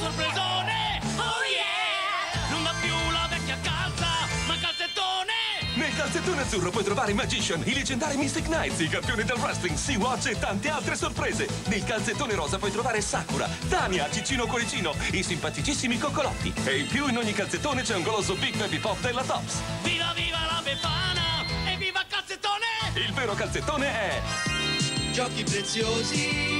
sorpresone! Oh yeah! Non va più la vecchia calza, ma calzettone! Nel calzettone azzurro puoi trovare Magician, i leggendari Mystic Knights, i campioni del wrestling, Sea-Watch e tante altre sorprese. Nel calzettone rosa puoi trovare Sakura, Tania, Cicino Cuoricino, i simpaticissimi coccolotti. E in più in ogni calzettone c'è un goloso Big Baby Pop della Tops. Viva viva la Befana! E viva calzettone! Il vero calzettone è... Giochi preziosi